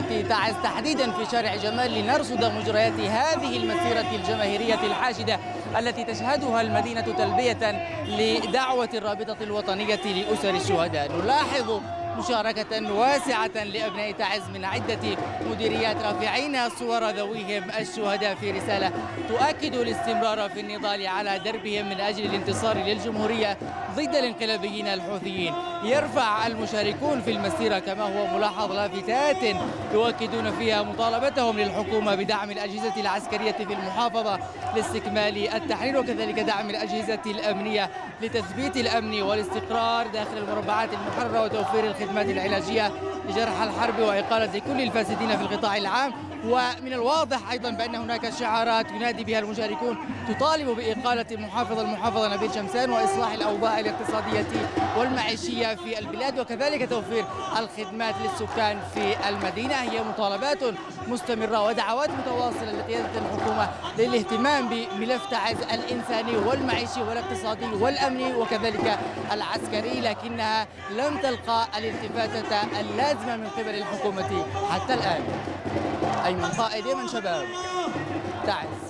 مدينة تعز تحديدا في شارع جمال لنرصد مجريات هذه المسيرة الجماهيرية الحاشدة التي تشهدها المدينة تلبية لدعوة الرابطة الوطنية لأسر الشهداء. نلاحظ مشاركة واسعة لأبناء تعز من عدة مديريات رافعين صور ذويهم الشهداء في رسالة تؤكد الاستمرار في النضال على دربهم من أجل الانتصار للجمهورية ضد الانقلابيين الحوثيين. يرفع المشاركون في المسيرة كما هو ملاحظ لافتات يؤكدون فيها مطالبتهم للحكومة بدعم الأجهزة العسكرية في المحافظة لاستكمال التحرير وكذلك دعم الأجهزة الأمنية لتثبيت الأمن والاستقرار داخل المربعات المحررة وتوفير الخدمات العلاجية لجرحى الحرب وإقالة كل الفاسدين في القطاع العام. ومن الواضح أيضا بأن هناك شعارات ينادي بها المشاركون تطالب بإقالة محافظ المحافظة نبيل شمسان وإصلاح الأوضاع الاقتصادية والمعيشية في البلاد وكذلك توفير الخدمات للسكان في المدينة. هي مطالبات مستمرة ودعوات متواصلة لقيادة الحكومة للاهتمام بملف تعز الإنساني والمعيشي والاقتصادي والأمني وكذلك العسكري لكنها لم تلقى الالتفاتة اللازمة من قبل الحكومة حتى الآن. أيمن قائد يمن شباب. تعز